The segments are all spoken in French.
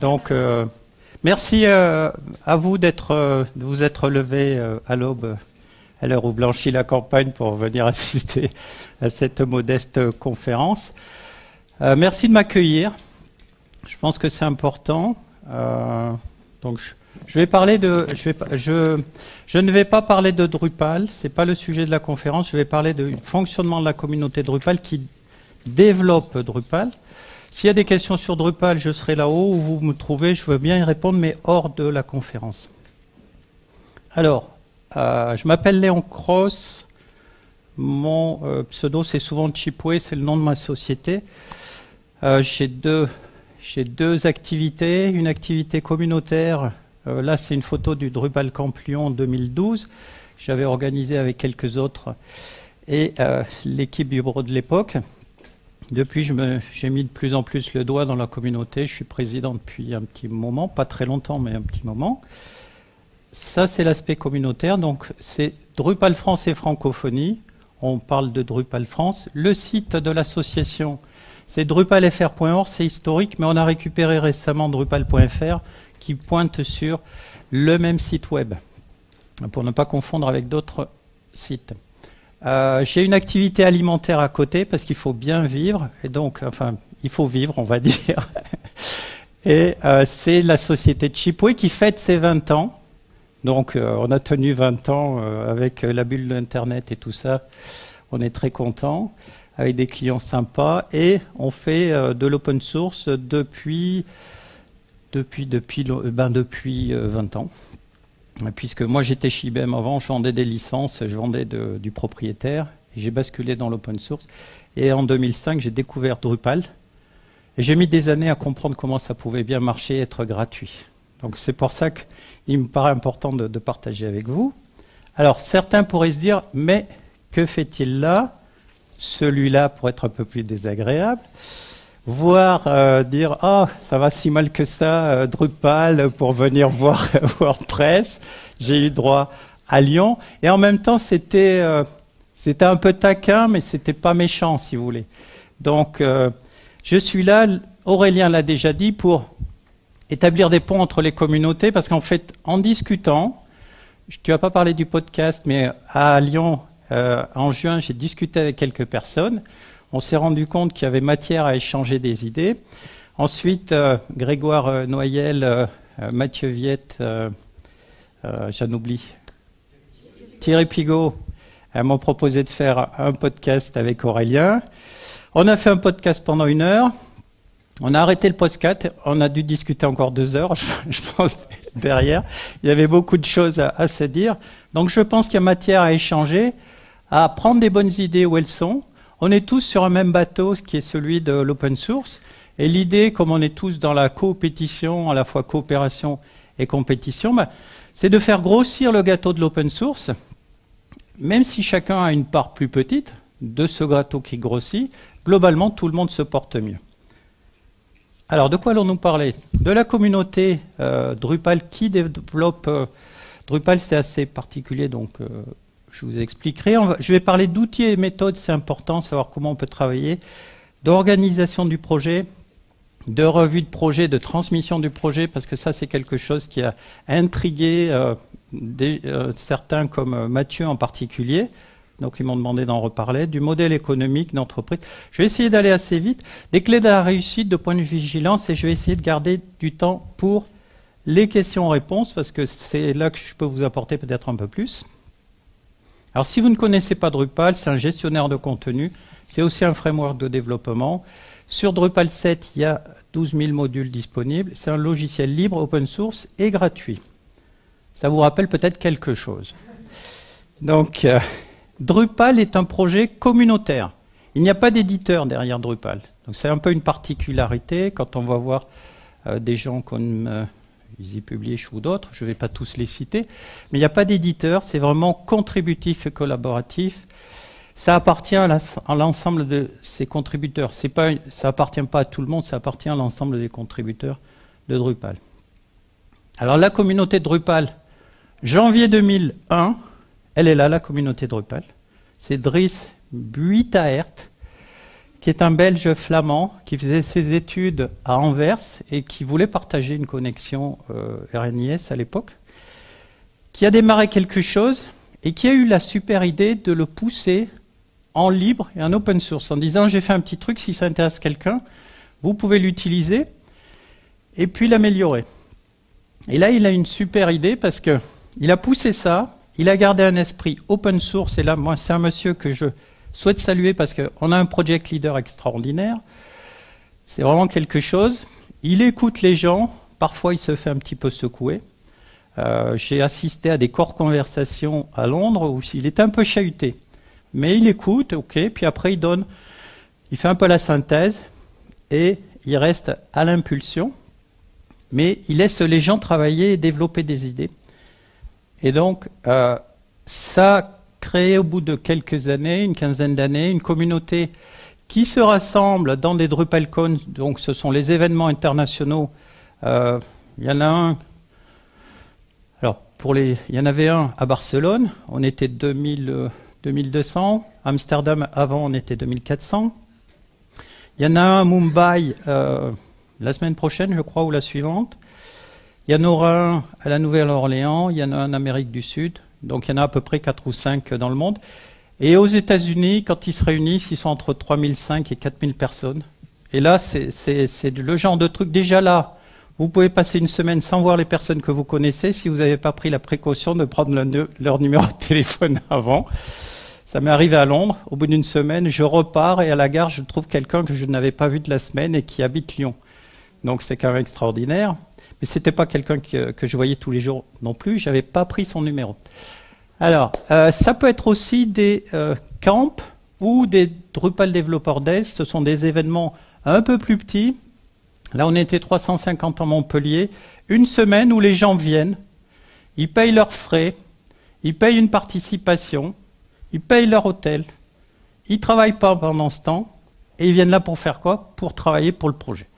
Donc, euh, merci euh, à vous d'être, euh, de vous être levé à l'aube, à l'heure où blanchit la campagne, pour venir assister à cette modeste conférence. merci de m'accueillir. Je pense que c'est important. donc, je, vais parler de, je, ne vais pas parler de Drupal. C'est pas le sujet de la conférence. Je vais parler du fonctionnement de la communauté Drupal qui développe Drupal. S'il y a des questions sur Drupal, je serai là-haut où vous me trouvez, je veux bien y répondre, mais hors de la conférence. Alors, euh, je m'appelle Léon Cross. Mon euh, pseudo, c'est souvent Chipway, c'est le nom de ma société. Euh, j'ai deux, deux activités. Une activité communautaire. là, c'est une photo du Drupal Camp Lyon 2012. J'avais organisé avec quelques autres et l'équipe du bureau de l'époque. Depuis, j'ai mis de plus en plus le doigt dans la communauté. Je suis président depuis un petit moment, pas très longtemps, mais un petit moment. Ça, c'est l'aspect communautaire. Donc, c'est Drupal France et francophonie. On parle de Drupal France. Le site de l'association, c'est drupalfr.org. C'est historique, mais on a récupéré récemment drupal.fr qui pointe sur le même site web, pour ne pas confondre avec d'autres sites. Euh, j'ai une activité alimentaire à côté parce qu'il faut bien vivre et donc, enfin, il faut vivre, on va dire. et euh, c'est la société Chipway qui fête ses 20 ans. Donc, euh, on a tenu 20 ans avec la bulle d'Internet et tout ça. On est très content avec des clients sympas et on fait de l'open source depuis depuis depuis ben depuis 20 ans puisque moi j'étais chez IBM avant, je vendais des licences, je vendais du propriétaire, j'ai basculé dans l'open source. Et en 2005, j'ai découvert Drupal. J'ai mis des années à comprendre comment ça pouvait bien marcher et être gratuit. Donc c'est pour ça qu'il me paraît important de, partager avec vous. Alors certains pourraient se dire, mais que fait-il là? Celui-là pour être un peu plus désagréable. Voir euh, dire ah ça va si mal que ça euh, Drupal pour venir voir WordPress. J'ai eu droit à Lyon et en même temps c'était euh, c'était un peu taquin mais c'était pas méchant si vous voulez. Donc je suis là Aurélien l'a déjà dit pour établir des ponts entre les communautés parce qu'en fait en discutant tu n'as pas parlé du podcast mais à Lyon en juin j'ai discuté avec quelques personnes on s'est rendu compte qu'il y avait matière à échanger des idées. Ensuite, euh, Grégoire euh, Noyel, euh, Mathieu Viette, j'en oublie, Thierry Pigot m'ont proposé de faire un podcast avec Aurélien. On a fait un podcast pendant une heure. On a arrêté le podcast. On a dû discuter encore deux heures, je, pense, derrière. Il y avait beaucoup de choses à, à se dire. Donc je pense qu'il y a matière à échanger, à prendre des bonnes idées où elles sont, on est tous sur un même bateau, qui est celui de l'open source. Et l'idée, comme on est tous dans la coopétition, à la fois coopération et compétition, bah, c'est de faire grossir le gâteau de l'open source, même si chacun a une part plus petite de ce gâteau qui grossit, globalement, tout le monde se porte mieux. Alors, de quoi allons-nous parler? De la communauté euh, Drupal qui développe. Euh, Drupal, c'est assez particulier, donc euh, je vous expliquerai. je vais parler d'outils et méthodes, c'est important, savoir comment on peut travailler, d'organisation du projet, de revue de projet, de transmission du projet, parce que ça c'est quelque chose qui a intrigué certains comme Mathieu en particulier. Donc ils m'ont demandé d'en reparler, du modèle économique d'entreprise. Je vais essayer d'aller assez vite. Des clés de la réussite de point de vigilance et je vais essayer de garder du temps pour les questions-réponses parce que c'est là que je peux vous apporter peut-être un peu plus. Alors si vous ne connaissez pas Drupal, c'est un gestionnaire de contenu, c'est aussi un framework de développement. Sur Drupal 7, il y a 12 000 modules disponibles. C'est un logiciel libre, open source et gratuit. Ça vous rappelle peut-être quelque chose. Donc, euh, Drupal est un projet communautaire. Il n'y a pas d'éditeur derrière Drupal. Donc c'est un peu une particularité quand on va voir euh, des gens comme euh, Easy Publish ou d'autres, je ne vais pas tous les citer, mais il n'y a pas d'éditeur, c'est vraiment contributif et collaboratif. ça appartient à l'ensemble de ces contributeurs. Ça appartient pas à tout le monde, ça appartient à l'ensemble des contributeurs de Drupal. Alors la communauté Drupal, janvier 2001, elle est là, la communauté Drupal. C'est Dries Buitaert, qui est un Belge flamand qui faisait ses études à Anvers et qui voulait partager une connexion euh, RNIS à l'époque, qui a démarré quelque chose et qui a eu la super idée de le pousser en libre et en open source, en disant j'ai fait un petit truc, si ça intéresse quelqu'un, vous pouvez l'utiliser et puis l'améliorer. Et là, il a une super idée parce que il a poussé ça, il a gardé un esprit open source, et là, moi, c'est un monsieur que je souhaite saluer parce qu'on a un project leader extraordinaire. C'est vraiment quelque chose. Il écoute les gens, parfois il se fait un petit peu secouer. Euh, j'ai assisté à des corps conversations à Londres où il est un peu chahuté. Mais il écoute, ok, puis après il donne, il fait un peu la synthèse et il reste à l'impulsion, mais il laisse les gens travailler et développer des idées. Et donc, euh, ça crée au bout de quelques années, une quinzaine d'années, une communauté qui se rassemble dans des DrupalCon, donc ce sont les événements internationaux. Euh, il y en a un il y en avait un à Barcelone, on était 2000, 2200. Euh, Amsterdam, avant, on était 2400. Il y en a un à Mumbai la semaine prochaine, je crois, ou la suivante. Il y en aura un à la Nouvelle-Orléans, il y en a un en Amérique du Sud. Donc il y en a à peu près 4 ou 5 dans le monde. Et aux États-Unis, quand ils se réunissent, ils sont entre 3005 et 4000 personnes. Et là, c'est le genre de truc déjà là vous pouvez passer une semaine sans voir les personnes que vous connaissez si vous n'avez pas pris la précaution de prendre leur numéro de téléphone avant. Ça m'est arrivé à Londres. Au bout d'une semaine, je repars et à la gare, je trouve quelqu'un que je n'avais pas vu de la semaine et qui habite Lyon. Donc c'est quand même extraordinaire. Mais ce n'était pas quelqu'un que, je voyais tous les jours non plus. Je n'avais pas pris son numéro. Alors, euh, ça peut être aussi des euh, camps ou des Drupal Developer Days. Ce sont des événements un peu plus petits Là, on était 350 en Montpellier. Une semaine où les gens viennent, ils payent leurs frais, ils payent une participation, ils payent leur hôtel, ils travaillent pas pendant ce temps, et ils viennent là pour faire quoi? Pour travailler pour le projet.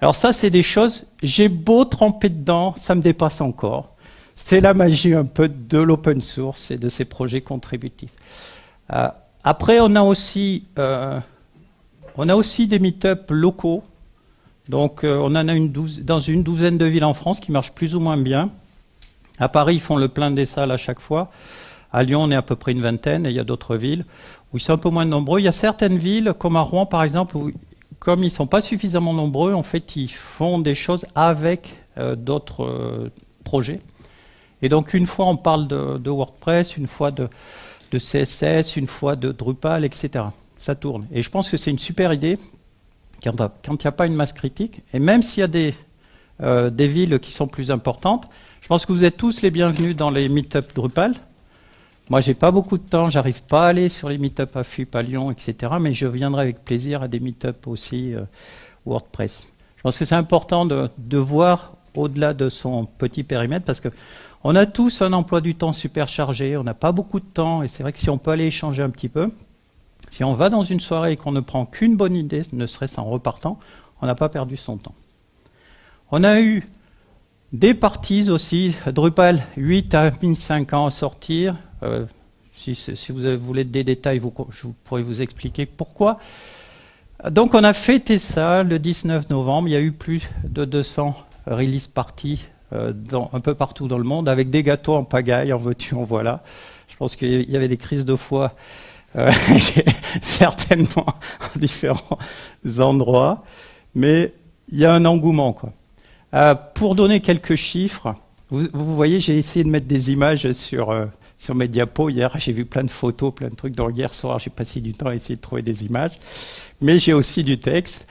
Alors ça, c'est des choses, j'ai beau tremper dedans, ça me dépasse encore. C'est la magie un peu de l'open source et de ces projets contributifs. Euh, après, on a aussi, euh, on a aussi des meet-up locaux donc euh, on en a une dans une douzaine de villes en France qui marchent plus ou moins bien. À Paris, ils font le plein des salles à chaque fois. À Lyon, on est à peu près une vingtaine, et il y a d'autres villes où ils sont un peu moins nombreux. Il y a certaines villes, comme à Rouen par exemple, où comme ils ne sont pas suffisamment nombreux, en fait, ils font des choses avec euh, d'autres euh, projets. Et donc, une fois, on parle de, WordPress, une fois de, CSS, une fois de Drupal, etc. Ça tourne. Et je pense que c'est une super idée quand il n'y a pas une masse critique, et même s'il y a des, euh, des villes qui sont plus importantes, je pense que vous êtes tous les bienvenus dans les meet-up Drupal. Moi, j'ai pas beaucoup de temps, j'arrive pas à aller sur les meet-up à FUP, à Lyon, etc. Mais je viendrai avec plaisir à des meet-up aussi euh, WordPress. Je pense que c'est important de, de voir au-delà de son petit périmètre parce que on a tous un emploi du temps super chargé, on n'a pas beaucoup de temps et c'est vrai que si on peut aller échanger un petit peu, si on va dans une soirée et qu'on ne prend qu'une bonne idée, ne serait-ce en repartant, on n'a pas perdu son temps. On a eu des parties aussi, Drupal 8 a mis 5 ans à sortir. Euh, si, vous voulez des détails, je pourrais vous expliquer pourquoi. Donc on a fêté ça le 19 novembre. Il y a eu plus de 200 release parties euh, un peu partout dans le monde, avec des gâteaux en pagaille, en veux-tu, en voilà. Je pense qu'il y avait des crises de foi euh, certainement en différents endroits, mais il y a un engouement. Quoi. Pour donner quelques chiffres, vous, vous voyez, j'ai essayé de mettre des images sur, sur mes diapos. Hier, j'ai vu plein de photos, plein de trucs. Donc hier soir, j'ai passé du temps à essayer de trouver des images, mais j'ai aussi du texte.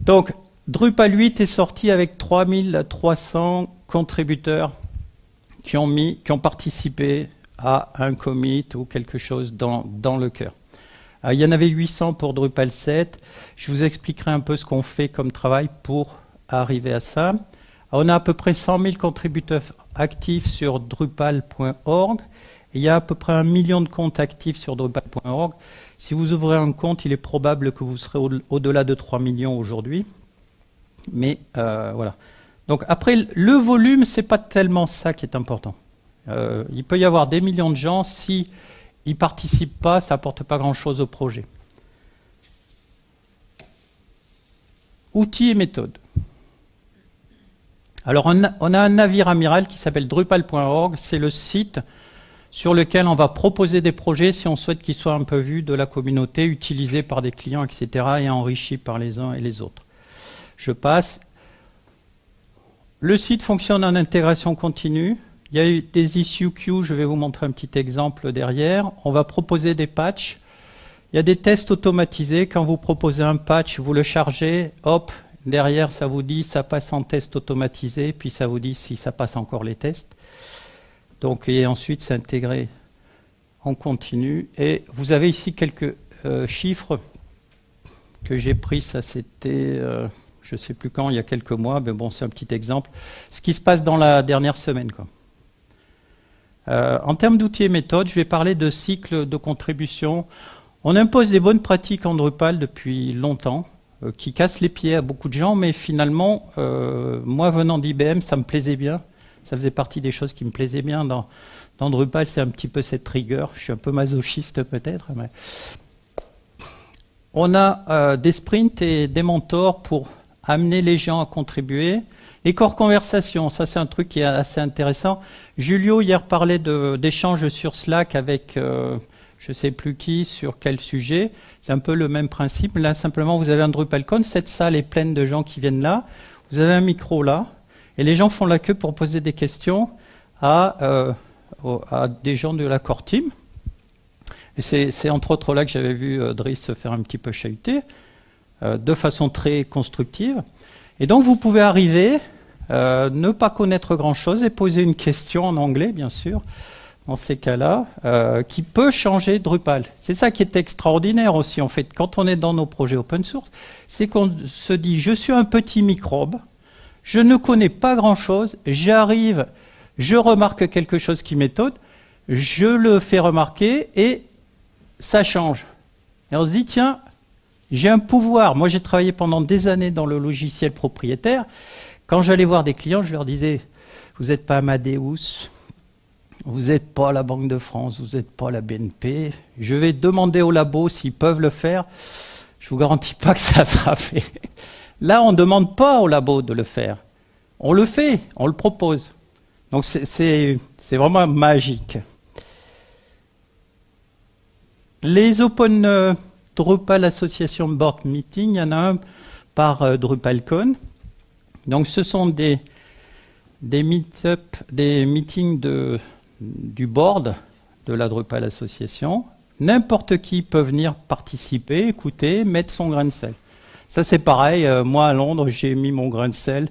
Donc, Drupal 8 est sorti avec 3300 contributeurs qui ont, mis, qui ont participé à un commit ou quelque chose dans, dans le cœur. Euh, il y en avait 800 pour Drupal 7. Je vous expliquerai un peu ce qu'on fait comme travail pour arriver à ça. On a à peu près 100 000 contributeurs actifs sur drupal.org il y a à peu près un million de comptes actifs sur Drupal.org. Si vous ouvrez un compte, il est probable que vous serez au-delà de 3 millions aujourd'hui. Mais euh, voilà. Donc après, le volume, c'est pas tellement ça qui est important. Euh, il peut y avoir des millions de gens, si ils participent pas, ça apporte pas grand-chose au projet. Outils et méthodes. Alors on a, un navire amiral qui s'appelle Drupal.org, c'est le site sur lequel on va proposer des projets si on souhaite qu'ils soient un peu vus de la communauté, utilisés par des clients, etc., et enrichis par les uns et les autres. Je passe. Le site fonctionne en intégration continue. Il y a eu des issues queues, je vais vous montrer un petit exemple derrière. On va proposer des patchs. Il y a des tests automatisés. Quand vous proposez un patch, vous le chargez, hop, derrière ça vous dit ça passe en test automatisé, puis ça vous dit si ça passe encore les tests. Donc, et ensuite, c'est intégré en continu. Et vous avez ici quelques euh, chiffres que j'ai pris. Ça, c'était, euh, je ne sais plus quand, il y a quelques mois. Mais bon, c'est un petit exemple. Ce qui se passe dans la dernière semaine. Euh, en termes d'outils et méthodes, je vais parler de cycle de contribution. On impose des bonnes pratiques en Drupal depuis longtemps, qui cassent les pieds à beaucoup de gens, mais finalement, moi venant d'IBM, ça me plaisait bien ça faisait partie des choses qui me plaisaient bien dans, Drupal, c'est un petit peu cette rigueur. Je suis un peu masochiste peut-être. Mais... On a euh, des sprints et des mentors pour amener les gens à contribuer. Les corps conversations, ça c'est un truc qui est assez intéressant. Julio hier parlait d'échanges sur Slack avec euh, je ne sais plus qui, sur quel sujet. C'est un peu le même principe. Là simplement vous avez un DrupalCon, cette salle est pleine de gens qui viennent là. Vous avez un micro là, et les gens font la queue pour poser des questions à, euh, à des gens de la core team. Et c'est entre autres là que j'avais vu euh, se faire un petit peu chahuter, euh, de façon très constructive. Et donc vous pouvez arriver, euh, ne pas connaître grand-chose et poser une question en anglais, bien sûr, dans ces cas-là, euh, qui peut changer Drupal. C'est ça qui est extraordinaire aussi, en fait, quand on est dans nos projets open source, c'est qu'on se dit, je suis un petit microbe, je ne connais pas grand-chose, j'arrive, je remarque quelque chose qui m'étonne, je le fais remarquer et ça change. Et on se dit, tiens, j'ai un pouvoir. Moi, j'ai travaillé pendant des années dans le logiciel propriétaire. Quand j'allais voir des clients, je leur disais, vous n'êtes pas Amadeus, vous n'êtes pas la Banque de France, vous n'êtes pas la BNP. Je vais demander au labo s'ils peuvent le faire. Je vous garantis pas que ça sera fait. Là, on ne demande pas au labo de le faire. On le fait, on le propose. Donc c'est vraiment magique. Les Open euh, Drupal Association Board Meeting, il y en a un par euh, DrupalCon. Donc ce sont des, des des meetings de, du board de la Drupal Association. N'importe qui peut venir participer, écouter, mettre son grain de sel. Ça, c'est pareil. Euh, moi, à Londres, j'ai mis mon grain de sel.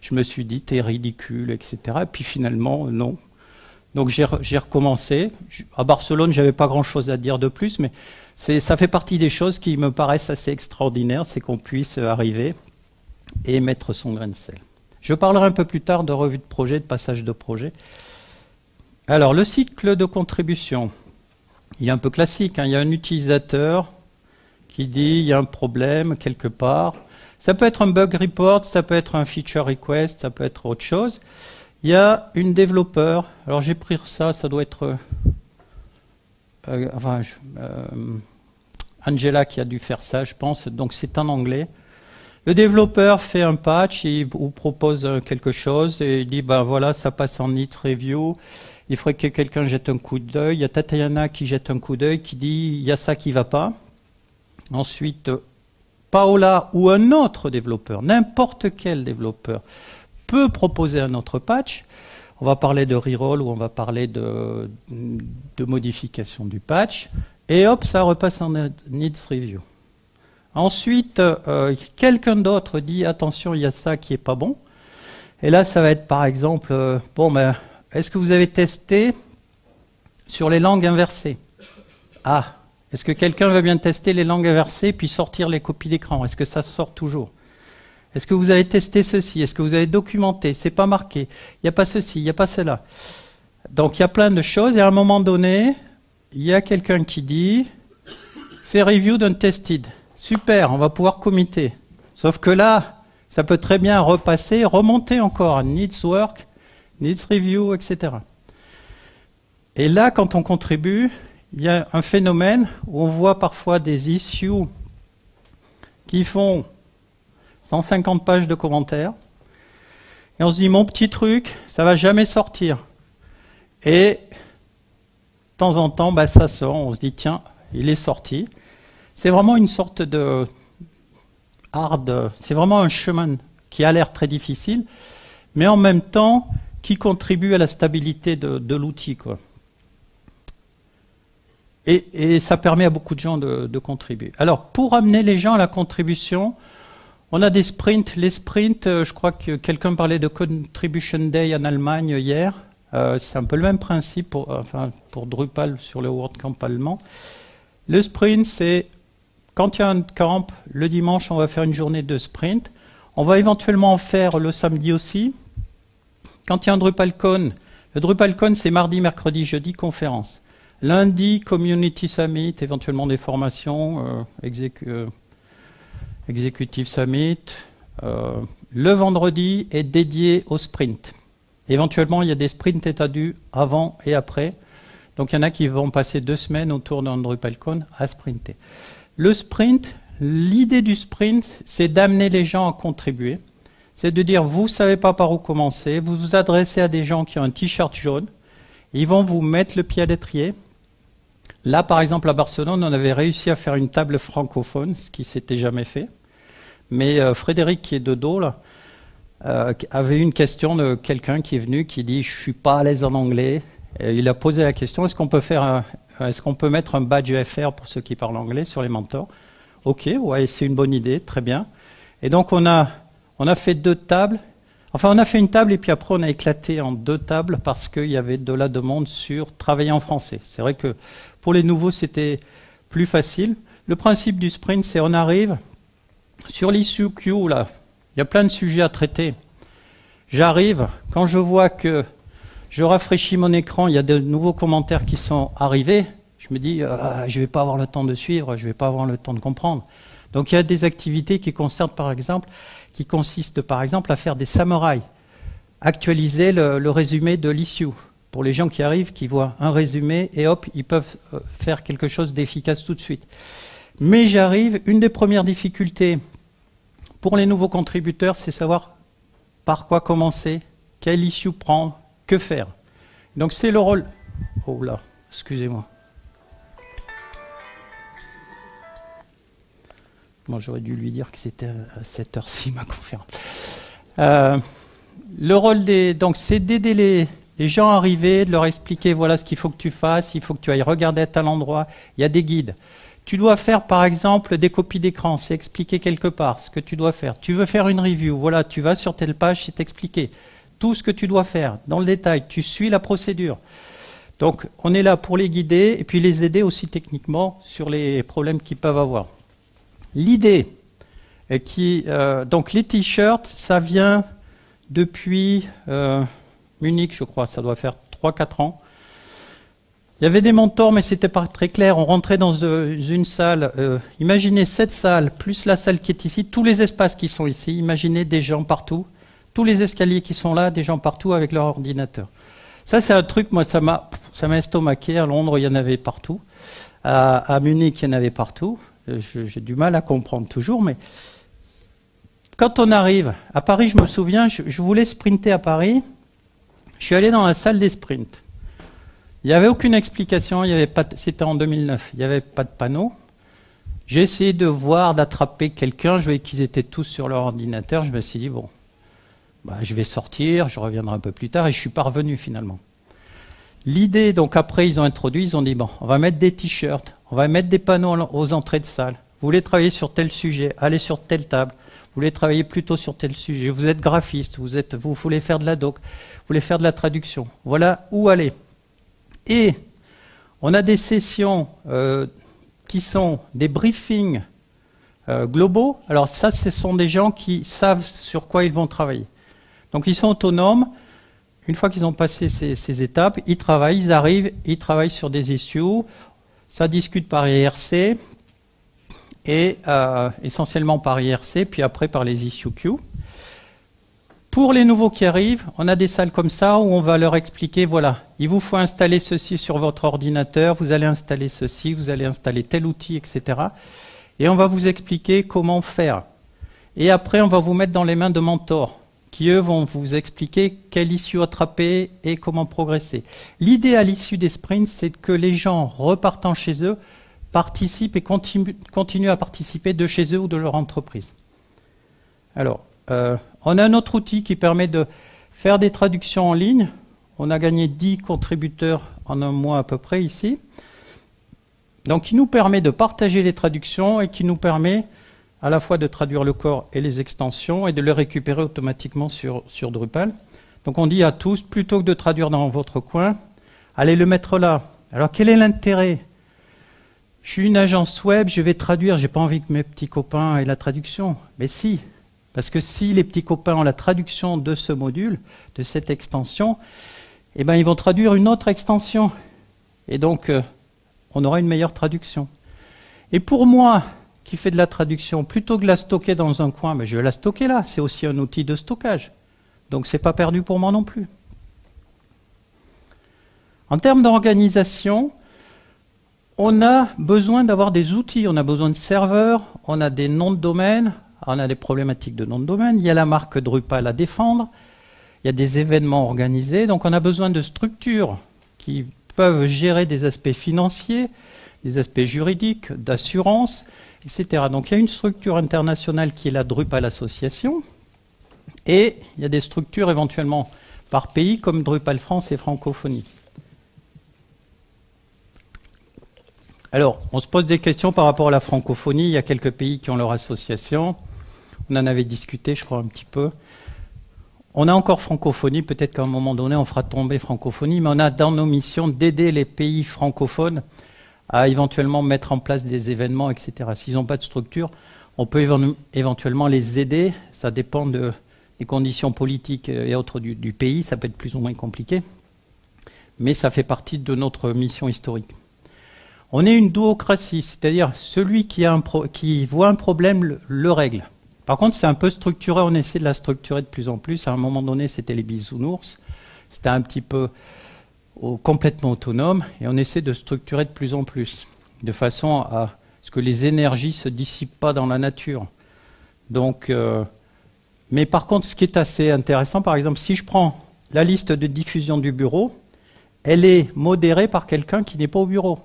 Je me suis dit, t'es ridicule, etc. Et puis finalement, non. Donc j'ai recommencé. À Barcelone, j'avais pas grand-chose à dire de plus, mais ça fait partie des choses qui me paraissent assez extraordinaires, c'est qu'on puisse arriver et mettre son grain de sel. Je parlerai un peu plus tard de revue de projet, de passage de projet. Alors, le cycle de contribution, il est un peu classique. Hein. Il y a un utilisateur, qui dit il y a un problème quelque part. Ça peut être un bug report, ça peut être un feature request, ça peut être autre chose. Il y a une développeur. Alors j'ai pris ça, ça doit être euh, euh, Angela qui a dû faire ça, je pense. Donc c'est en anglais. Le développeur fait un patch, il vous propose quelque chose et il dit ben voilà, ça passe en nit review. Il faudrait que quelqu'un jette un coup d'œil. Il y a Tatiana qui jette un coup d'œil, qui dit il y a ça qui va pas. Ensuite, Paola ou un autre développeur, n'importe quel développeur, peut proposer un autre patch. On va parler de reroll ou on va parler de, modification du patch. Et hop, ça repasse en needs review. Ensuite, euh, quelqu'un d'autre dit attention, il y a ça qui est pas bon. Et là, ça va être par exemple, euh, bon, ben, est-ce que vous avez testé sur les langues inversées? Ah, est-ce que quelqu'un veut bien tester les langues inversées puis sortir les copies d'écran? Est-ce que ça sort toujours? Est-ce que vous avez testé ceci? Est-ce que vous avez documenté? C'est pas marqué. Il n'y a pas ceci, il n'y a pas cela. donc il y a plein de choses, et à un moment donné, il y a quelqu'un qui dit c'est reviewed and tested. Super, on va pouvoir committer. Sauf que là, ça peut très bien repasser, remonter encore, needs work, needs review, etc. Et là, quand on contribue, il y a un phénomène où on voit parfois des issues qui font 150 pages de commentaires. Et on se dit, mon petit truc, ça va jamais sortir. Et de temps en temps, bah, ça sort, on se dit, tiens, il est sorti. C'est vraiment une sorte de hard, c'est vraiment un chemin qui a l'air très difficile, mais en même temps qui contribue à la stabilité de, l'outil. Et, ça permet à beaucoup de gens de, contribuer. Alors, pour amener les gens à la contribution, on a des sprints. Les sprints, euh, je crois que quelqu'un parlait de Contribution Day en Allemagne hier. Euh, c'est un peu le même principe pour Drupal sur le WordCamp allemand. Le sprint, c'est quand il y a un camp, le dimanche, on va faire une journée de sprint. On va éventuellement en faire le samedi aussi. Quand il y a un DrupalCon, le DrupalCon, c'est mardi, mercredi, jeudi, conférence. Lundi, Community Summit, éventuellement des formations, euh, Executive Summit. Euh, le vendredi est dédié au sprint. Éventuellement, il y a des sprints étendus avant et après. Donc il y en a qui vont passer deux semaines autour d'un DrupalCon à sprinter. Le sprint, l'idée du sprint, c'est d'amener les gens à contribuer. C'est de dire, vous savez pas par où commencer, vous vous adressez à des gens qui ont un t-shirt jaune, ils vont vous mettre le pied à l'étrier. Là, par exemple, à Barcelone, on avait réussi à faire une table francophone, ce qui s'était jamais fait. Mais euh, Frédéric, qui est de dos, là, euh, avait une question de quelqu'un qui est venu qui dit Je suis pas à l'aise en anglais. Il a posé la question Est-ce qu'on peut faire est-ce qu'on peut mettre un badge FR pour ceux qui parlent anglais sur les mentors? Ok, ouais, c'est une bonne idée, très bien. Et donc on a, on a fait deux tables. Enfin, on a fait une table et puis après on a éclaté en deux tables parce qu'il y avait de la demande sur travailler en français. C'est vrai que pour les nouveaux c'était plus facile. Le principe du sprint, c'est on arrive, sur l'issue queue, là, il y a plein de sujets à traiter. J'arrive, quand je vois que je rafraîchis mon écran, il y a de nouveaux commentaires qui sont arrivés, je me dis, euh, je ne vais pas avoir le temps de suivre, je ne vais pas avoir le temps de comprendre. Donc il y a des activités qui concernent par exemple, qui consistent par exemple à faire des samouraïs, actualiser le, le résumé de l'issue. Pour les gens qui arrivent, qui voient un résumé et hop, ils peuvent euh, faire quelque chose d'efficace tout de suite. Mais j'arrive, une des premières difficultés pour les nouveaux contributeurs, c'est savoir par quoi commencer, quelle issue prendre, que faire. Donc c'est le rôle. Oh là, excusez-moi. Moi, j'aurais dû lui dire que c'était à cette heure-ci ma conférence. Euh, le rôle des. Donc, c'est d'aider les, gens arrivés, de leur expliquer voilà ce qu'il faut que tu fasses, il faut que tu ailles regarder à tel endroit. Il y a des guides. Tu dois faire par exemple des copies d'écran, c'est expliqué quelque part ce que tu dois faire. Tu veux faire une review, voilà, tu vas sur telle page, c'est expliqué. Tout ce que tu dois faire dans le détail, tu suis la procédure. Donc on est là pour les guider et puis les aider aussi techniquement sur les problèmes qu'ils peuvent avoir. L'idée qui euh, donc les t-shirts, ça vient depuis euh, Munich, je crois, ça doit faire 3-4 ans. Il y avait des mentors, mais c'était pas très clair. On rentrait dans euh, une salle. Imaginez cette salle, plus la salle qui est ici, tous les espaces qui sont ici. Imaginez des gens partout, tous les escaliers qui sont là, des gens partout avec leur ordinateur. Ça, c'est un truc, moi, ça m'a, ça m'a estomaqué. À Londres, il y en avait partout. À, Munich, il y en avait partout. Euh, j'ai du mal à comprendre toujours, mais quand on arrive à Paris, je me souviens, je, voulais sprinter à Paris. Je suis allé dans la salle des sprints. Il n'y avait aucune explication, c'était en 2009, il n'y avait pas de panneau. J'ai essayé de voir, d'attraper quelqu'un, je voyais qu'ils étaient tous sur leur ordinateur, je me suis dit, bon, bah, je vais sortir, je reviendrai un peu plus tard, et je suis parvenu finalement. L'idée, donc après, ils ont introduit, ils ont dit, bon, on va mettre des t-shirts, on va mettre des panneaux aux entrées de salle. Vous voulez travailler sur tel sujet, allez sur telle table. Vous voulez travailler plutôt sur tel sujet. Vous êtes graphiste, vous, êtes, vous voulez faire de la doc, vous voulez faire de la traduction. Voilà où aller. Et on a des sessions euh, qui sont des briefings euh, globaux. Alors ça, ce sont des gens qui savent sur quoi ils vont travailler. Donc ils sont autonomes. Une fois qu'ils ont passé ces, étapes, ils travaillent, ils arrivent, ils travaillent sur des issues. Ça discute par IRC et euh, essentiellement par IRC, puis après par les issues queue. Pour les nouveaux qui arrivent, on a des salles comme ça où on va leur expliquer, voilà, il vous faut installer ceci sur votre ordinateur, vous allez installer ceci, vous allez installer tel outil, etc. Et on va vous expliquer comment faire. Et après, on va vous mettre dans les mains de mentors qui, eux, vont vous expliquer quelle issue attraper et comment progresser. L'idée à l'issue des sprints, c'est que les gens repartant chez eux participent et continuent à participer de chez eux ou de leur entreprise. Alors, euh, on a un autre outil qui permet de faire des traductions en ligne. On a gagné 10 contributeurs en un mois à peu près ici. Donc, qui nous permet de partager les traductions et qui nous permet à la fois de traduire le corps et les extensions et de le récupérer automatiquement sur, sur Drupal. Donc on dit à tous, plutôt que de traduire dans votre coin, allez le mettre là. Alors quel est l'intérêt? Je suis une agence web, je vais traduire, j'ai pas envie que mes petits copains aient la traduction. Mais si, parce que si les petits copains ont la traduction de ce module, de cette extension, eh ben ils vont traduire une autre extension. Et donc euh, on aura une meilleure traduction. Et pour moi, qui fait de la traduction, plutôt que de la stocker dans un coin, mais je vais la stocker là. C'est aussi un outil de stockage. Donc c'est pas perdu pour moi non plus. En termes d'organisation, on a besoin d'avoir des outils, on a besoin de serveurs, on a des noms de domaine, on a des problématiques de noms de domaine, il y a la marque Drupal à défendre, il y a des événements organisés, donc on a besoin de structures qui peuvent gérer des aspects financiers, des aspects juridiques, d'assurance, Donc il y a une structure internationale qui est la Drupal Association, et il y a des structures éventuellement par pays comme Drupal France et Francophonie. Alors, on se pose des questions par rapport à la francophonie. Il y a quelques pays qui ont leur association. On en avait discuté, je crois, un petit peu. On a encore francophonie, peut-être qu'à un moment donné, on fera tomber francophonie, mais on a dans nos missions d'aider les pays francophones à éventuellement mettre en place des événements, etc. S'ils n'ont pas de structure, on peut éventuellement les aider. Ça dépend des conditions politiques et autres du, pays. Ça peut être plus ou moins compliqué. Mais ça fait partie de notre mission historique. On est une duocratie, c'est-à-dire celui qui, voit un problème le, le règle. Par contre, c'est un peu structuré, on essaie de la structurer de plus en plus. À un moment donné, c'était les bisounours. C'était un petit peu complètement autonome et on essaie de structurer de plus en plus, de façon à ce que les énergies se dissipent pas dans la nature. Donc, euh, mais par contre, ce qui est assez intéressant, par exemple, si je prends la liste de diffusion du bureau, elle est modérée par quelqu'un qui n'est pas au bureau.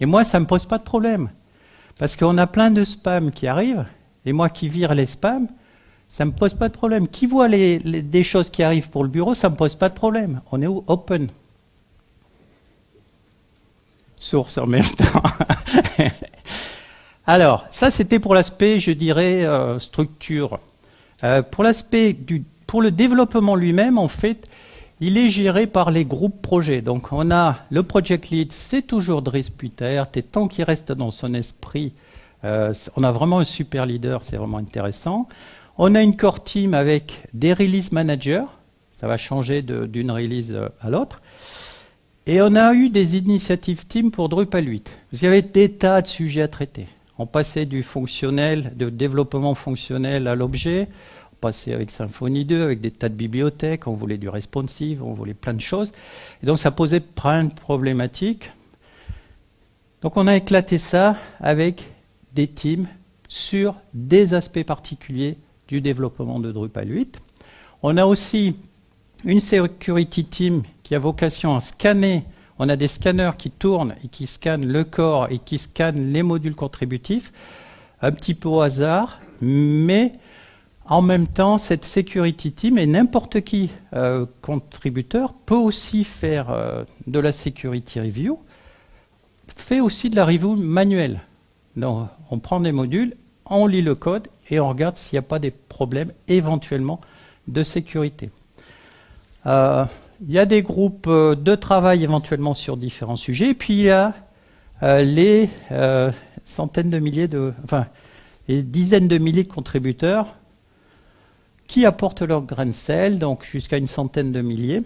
Et moi, ça ne me pose pas de problème. Parce qu'on a plein de spams qui arrivent, et moi qui vire les spams, ça ne me pose pas de problème. Qui voit des choses qui arrivent pour le bureau, ça ne me pose pas de problème. On est open source en même temps. Alors, ça c'était pour l'aspect, je dirais, euh, structure. Euh, pour l'aspect du, pour le développement lui-même, en fait, il est géré par les groupes projets. Donc, on a le project lead, c'est toujours Dries Puter, et tant qu'il reste dans son esprit, euh, on a vraiment un super leader, c'est vraiment intéressant. On a une core team avec des release managers, ça va changer d'une release à l'autre. Et on a eu des initiatives team pour Drupal 8. Vous y avait des tas de sujets à traiter. On passait du fonctionnel, de développement fonctionnel à l'objet. On passait avec Symfony 2, avec des tas de bibliothèques. On voulait du responsive, on voulait plein de choses. Et donc ça posait plein de problématiques. Donc on a éclaté ça avec des teams sur des aspects particuliers du développement de Drupal 8. On a aussi une security team qui a vocation à scanner. On a des scanners qui tournent et qui scannent le corps et qui scannent les modules contributifs, un petit peu au hasard, mais en même temps, cette security team et n'importe qui euh, contributeur peut aussi faire euh, de la security review, fait aussi de la review manuelle. Donc, on prend des modules, on lit le code et on regarde s'il n'y a pas des problèmes éventuellement de sécurité. Euh, il y a des groupes euh, de travail éventuellement sur différents sujets, et puis il y a euh, les euh, centaines de milliers de, enfin, les dizaines de milliers de contributeurs qui apportent leur grain de sel, donc jusqu'à une centaine de milliers,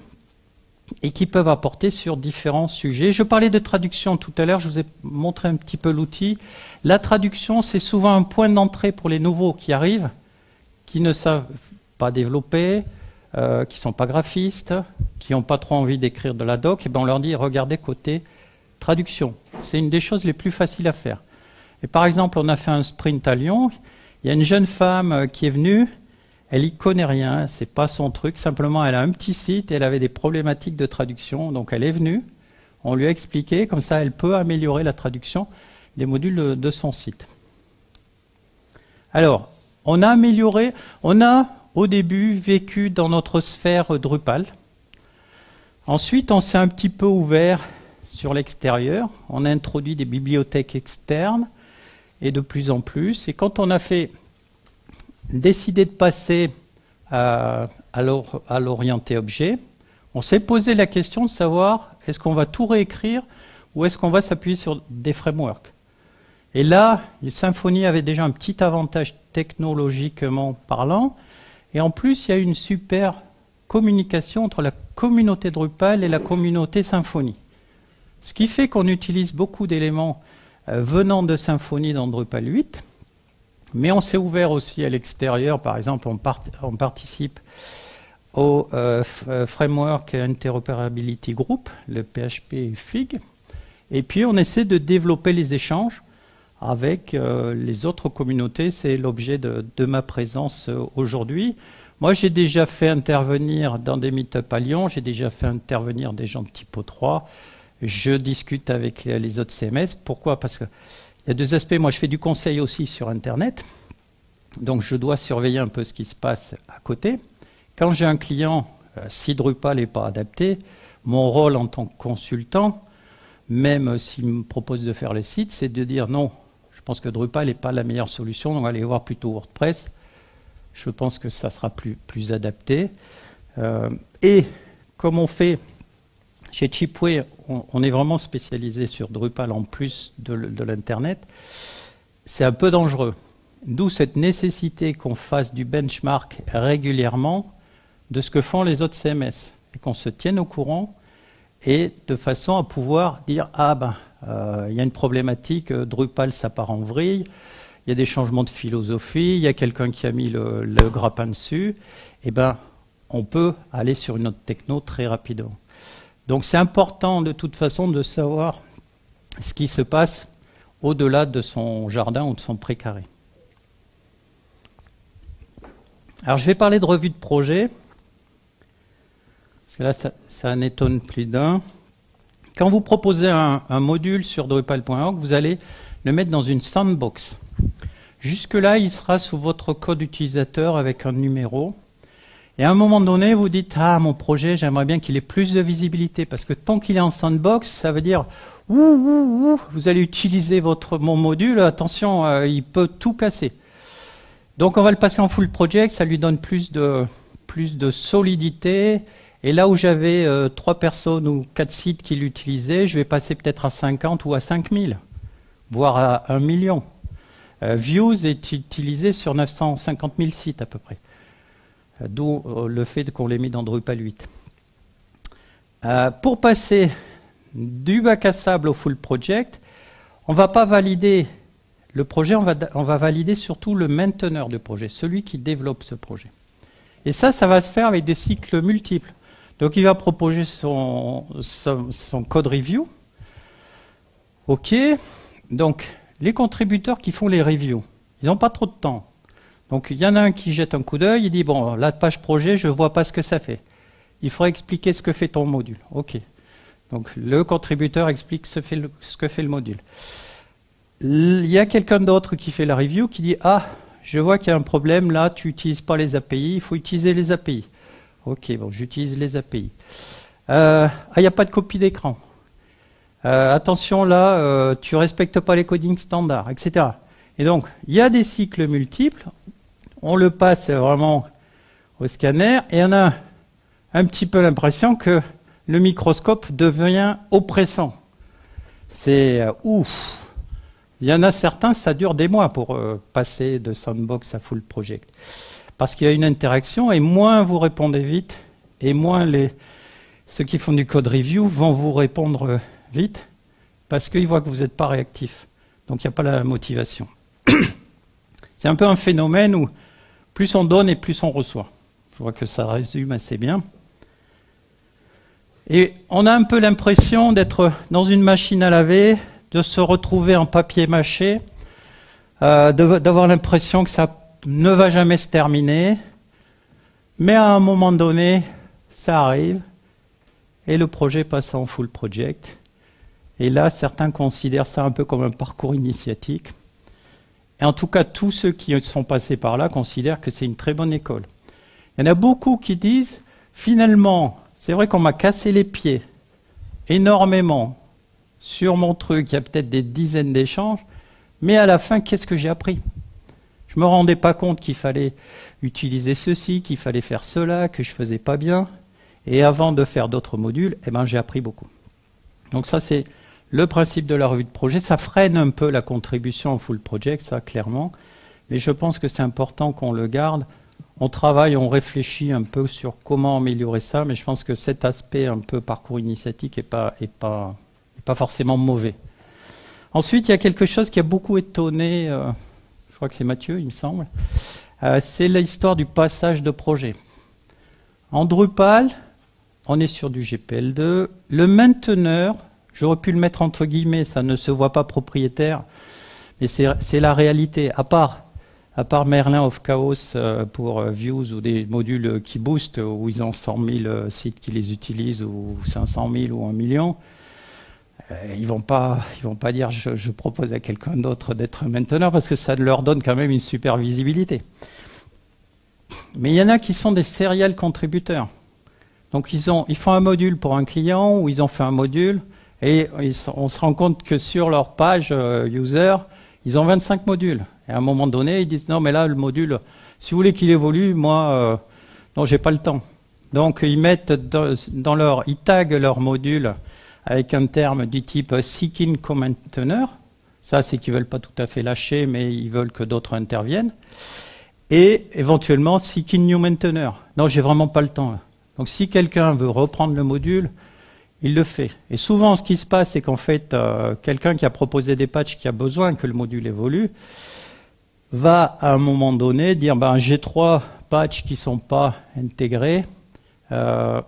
et qui peuvent apporter sur différents sujets. Je parlais de traduction tout à l'heure, je vous ai montré un petit peu l'outil. La traduction, c'est souvent un point d'entrée pour les nouveaux qui arrivent, qui ne savent pas développer, euh, qui ne sont pas graphistes, qui n'ont pas trop envie d'écrire de la doc, et ben on leur dit regardez côté traduction. C'est une des choses les plus faciles à faire. Et par exemple, on a fait un sprint à Lyon. Il y a une jeune femme euh, qui est venue. Elle y connaît rien, c'est pas son truc. Simplement, elle a un petit site et elle avait des problématiques de traduction. Donc, elle est venue. On lui a expliqué. Comme ça, elle peut améliorer la traduction des modules de son site. Alors, on a amélioré. On a au début vécu dans notre sphère Drupal. Ensuite, on s'est un petit peu ouvert sur l'extérieur. On a introduit des bibliothèques externes et de plus en plus. Et quand on a fait décider de passer à, à l'orienté objet, on s'est posé la question de savoir est-ce qu'on va tout réécrire ou est-ce qu'on va s'appuyer sur des frameworks? Et là, Symfony avait déjà un petit avantage technologiquement parlant, et en plus, il y a une super communication entre la communauté Drupal et la communauté Symfony. Ce qui fait qu'on utilise beaucoup d'éléments euh, venant de Symfony dans Drupal 8, mais on s'est ouvert aussi à l'extérieur. Par exemple, on, participe au euh, euh, Framework Interoperability Group, le PHP FIG, et puis on essaie de développer les échanges avec les autres communautés. C'est l'objet de, ma présence aujourd'hui. Moi, j'ai déjà fait intervenir dans des meet-up à Lyon, j'ai déjà fait intervenir des gens de Typo 3, je discute avec les autres CMS. Pourquoi? Parce qu'il y a deux aspects. Moi, je fais du conseil aussi sur Internet. Donc, je dois surveiller un peu ce qui se passe à côté. Quand j'ai un client, euh, si Drupal n'est pas adapté, mon rôle en tant que consultant, même s'il me propose de faire les sites, c'est de dire non, je pense que Drupal n'est pas la meilleure solution, donc allez voir plutôt WordPress. Je pense que ça sera plus, plus adapté. Euh, et comme on fait chez Chipway, on, est vraiment spécialisé sur Drupal en plus de, l'Internet. C'est un peu dangereux. D'où cette nécessité qu'on fasse du benchmark régulièrement de ce que font les autres CMS et qu'on se tienne au courant et de façon à pouvoir dire ah ben euh, il y a une problématique Drupal ça part en vrille il y a des changements de philosophie il y a quelqu'un qui a mis le, le grappin dessus et eh ben on peut aller sur une autre techno très rapidement. Donc c'est important de toute façon de savoir ce qui se passe au-delà de son jardin ou de son précaré. Alors je vais parler de revue de projet, parce que là ça, ça en étonne plus d'un. Quand vous proposez un, un module sur Drupal.org, vous allez le mettre dans une sandbox. Jusque-là, il sera sous votre code utilisateur avec un numéro. Et à un moment donné, vous dites Ah, mon projet, j'aimerais bien qu'il ait plus de visibilité. Parce que tant qu'il est en sandbox, ça veut dire Ouh, ouh, ouh, vous allez utiliser votre, mon module, attention, euh, il peut tout casser. Donc on va le passer en full project, ça lui donne plus de, plus de solidité. Et là où j'avais euh, trois personnes ou quatre sites qui l'utilisaient, je vais passer peut-être à 50 ou à 5000, voire à 1 million. Euh, Views est utilisé sur 950 000 sites à peu près d'où euh, le fait qu'on l'ait mis dans Drupal 8. Euh, pour passer du bac à sable au full project, on ne va pas valider le projet, on va valider surtout le mainteneur du projet, celui qui développe ce projet. Et ça, ça va se faire avec des cycles multiples. Donc il va proposer son, code review. OK. Donc les contributeurs qui font les reviews, ils n'ont pas trop de temps. Donc il y en a un qui jette un coup d'œil, il dit bon, la page projet, je ne vois pas ce que ça fait. Il faudrait expliquer ce que fait ton module. Ok. Donc le contributeur explique ce, que fait le module. Il y a quelqu'un d'autre qui fait la review qui dit ah, je vois qu'il y a un problème là, tu n'utilises pas les API, il faut utiliser les API. Ok, bon, j'utilise les API. Euh, ah, il n'y a pas de copie d'écran. Euh, attention là, euh, tu respectes pas les codings standards, etc. Et donc, il y a des cycles multiples on le passe vraiment au scanner et on a un petit peu l'impression que le microscope devient oppressant. C'est euh, ouf. Il y en a certains, ça dure des mois pour passer de sandbox à full project. Parce qu'il y a une interaction, et moins vous répondez vite, et moins les, ceux qui font du code review vont vous répondre vite, parce qu'ils voient que vous n'êtes pas réactif. Donc il n'y a pas la motivation. C'est un peu un phénomène où plus on donne et plus on reçoit. Je vois que ça résume assez bien. Et on a un peu l'impression d'être dans une machine à laver, de se retrouver en papier mâché, euh, d'avoir l'impression que ça ne va jamais se terminer. Mais à un moment donné, ça arrive et le projet passe en full project. Et là, certains considèrent ça un peu comme un parcours initiatique. Et en tout cas, tous ceux qui sont passés par là considèrent que c'est une très bonne école. Il y en a beaucoup qui disent, finalement, c'est vrai qu'on m'a cassé les pieds énormément sur mon truc, il y a peut-être des dizaines d'échanges, mais à la fin, qu'est-ce que j'ai appris? Je ne me rendais pas compte qu'il fallait utiliser ceci, qu'il fallait faire cela, que je ne faisais pas bien. Et avant de faire d'autres modules, eh ben, j'ai appris beaucoup. Donc ça, c'est le principe de la revue de projet. Ça freine un peu la contribution au full project, ça, clairement. Mais je pense que c'est important qu'on le garde. On travaille, on réfléchit un peu sur comment améliorer ça, mais je pense que cet aspect un peu parcours initiatique n'est pas, est pas, forcément mauvais. Ensuite, il y a quelque chose qui a beaucoup étonné, euh, crois que c'est Mathieu, il me semble, euh, c'est l'histoire du passage de projet. En Drupal, on est sur du GPL2. Le mainteneur, j'aurais pu le mettre entre guillemets, ça ne se voit pas propriétaire, mais c'est la réalité. À part, à part Merlin of Chaos euh, pour euh, Views ou des modules qui boostent, où ils ont 100 000 euh, sites qui les utilisent, ou 500 000 ou 1 million, ils vont pas, ils vont pas dire je, je propose à quelqu'un d'autre d'être mainteneur parce que ça leur donne quand même une super visibilité. Mais il y en a qui sont des serial contributeurs. Donc ils, ont, ils font un module pour un client ou ils ont fait un module et on se rend compte que sur leur page euh, user, ils ont 25 modules. Et à un moment donné, ils disent non mais là le module, si vous voulez qu'il évolue, moi euh, non j'ai pas le temps. Donc ils mettent dans, leur, ils taguent leur module avec un terme du type seeking commentainer. Ça c'est qu'ils veulent pas tout à fait lâcher, mais ils veulent que d'autres interviennent. Et éventuellement seeking new maintainer. Non j'ai vraiment pas le temps. Donc si quelqu'un veut reprendre le module, il le fait. Et souvent, ce qui se passe, c'est qu'en fait, euh, quelqu'un qui a proposé des patchs, qui a besoin que le module évolue, va à un moment donné dire ben, j'ai trois patchs qui ne sont pas intégrés. Euh,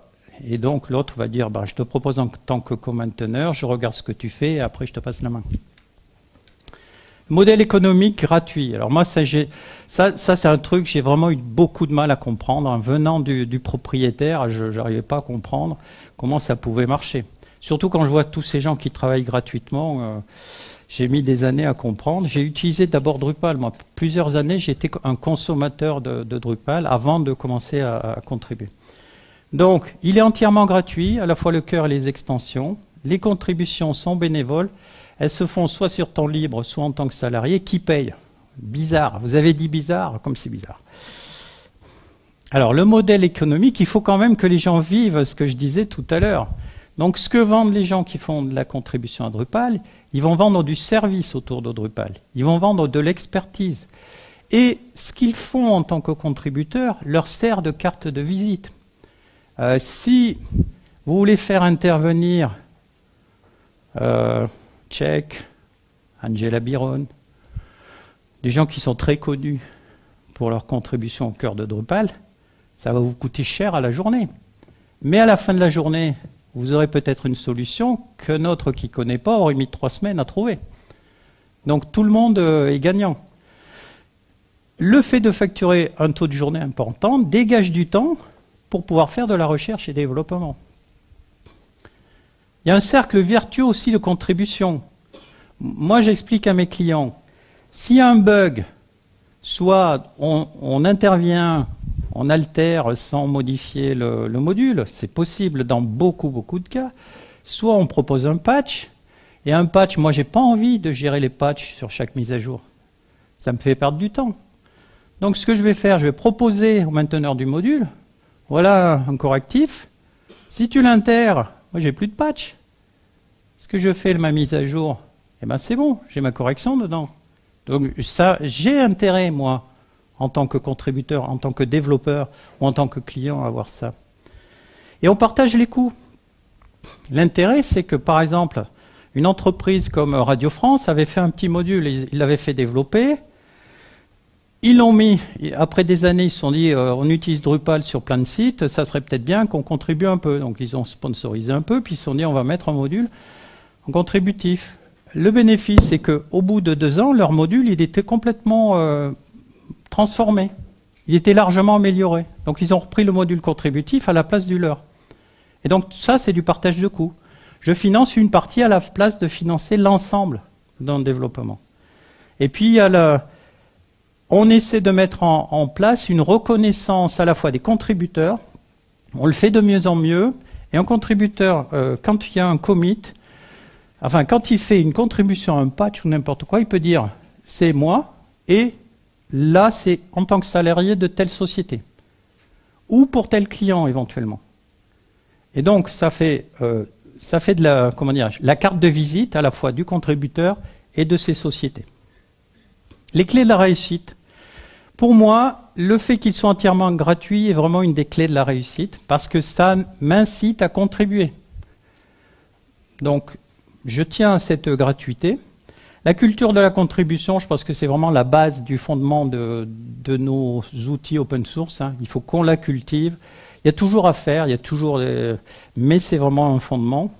et donc l'autre va dire ben, je te propose en tant que co-mainteneur, je regarde ce que tu fais et après je te passe la main. Modèle économique gratuit. Alors moi, ça, c'est un truc, j'ai vraiment eu beaucoup de mal à comprendre. En venant du, propriétaire, je n'arrivais pas à comprendre comment ça pouvait marcher. Surtout quand je vois tous ces gens qui travaillent gratuitement, euh, j'ai mis des années à comprendre. J'ai utilisé d'abord Drupal. Moi, plusieurs années, j'étais un consommateur de, Drupal avant de commencer à contribuer. Donc, il est entièrement gratuit, à la fois le cœur et les extensions. Les contributions sont bénévoles. Elles se font soit sur temps libre, soit en tant que salarié. Qui paye Bizarre. Vous avez dit bizarre, comme c'est bizarre. Alors, le modèle économique, il faut quand même que les gens vivent ce que je disais tout à l'heure. Donc, ce que vendent les gens qui font de la contribution à Drupal, ils vont vendre du service autour de Drupal. Ils vont vendre de l'expertise. Et ce qu'ils font en tant que contributeurs leur sert de carte de visite. Euh, si vous voulez faire intervenir euh, Check, Angela Biron, des gens qui sont très connus pour leur contribution au cœur de Drupal, ça va vous coûter cher à la journée. Mais à la fin de la journée, vous aurez peut-être une solution que notre qui ne connaît pas aurait mis trois semaines à trouver. Donc tout le monde euh, est gagnant. Le fait de facturer un taux de journée important dégage du temps pour pouvoir faire de la recherche et développement. Il y a un cercle vertueux aussi de contribution. Moi, j'explique à mes clients, s'il y a un bug, soit on, intervient, on altère sans modifier le, module, c'est possible dans beaucoup, beaucoup de cas, soit on propose un patch, et un patch, moi, j'ai pas envie de gérer les patchs sur chaque mise à jour. Ça me fait perdre du temps. Donc, ce que je vais faire, je vais proposer au mainteneur du module, voilà un correctif. Si tu l'intères, moi, j'ai plus de patch. Ce que je fais ma mise à jour, eh ben c'est bon, j'ai ma correction dedans. Donc ça, j'ai intérêt, moi, en tant que contributeur, en tant que développeur ou en tant que client à avoir ça. Et on partage les coûts. L'intérêt, c'est que par exemple, une entreprise comme Radio France avait fait un petit module, il l'avait fait développer. Ils l'ont mis, après des années, ils se sont dit, euh, on utilise Drupal sur plein de sites, ça serait peut-être bien qu'on contribue un peu. Donc ils ont sponsorisé un peu, puis ils se sont dit, on va mettre un module en contributif. Le bénéfice, c'est qu'au bout de deux ans, leur module, il était complètement euh, transformé. Il était largement amélioré. Donc ils ont repris le module contributif à la place du leur. Et donc ça, c'est du partage de coûts. Je finance une partie à la place de financer l'ensemble le développement. Et puis, on essaie de mettre en, place une reconnaissance à la fois des contributeurs. On le fait de mieux en mieux. Et un contributeur, euh, quand il y a un commit, Enfin, quand il fait une contribution à un patch ou n'importe quoi, il peut dire c'est moi et là c'est en tant que salarié de telle société ou pour tel client éventuellement. Et donc ça fait euh, ça fait de la comment dire la carte de visite à la fois du contributeur et de ces sociétés. Les clés de la réussite. Pour moi, le fait qu'ils soient entièrement gratuits est vraiment une des clés de la réussite parce que ça m'incite à contribuer. Donc, je tiens à cette gratuité. La culture de la contribution, je pense que c'est vraiment la base du fondement de, nos outils open source. Hein. Il faut qu'on la cultive. Il y a toujours à faire, il y a toujours, mais c'est vraiment un fondement.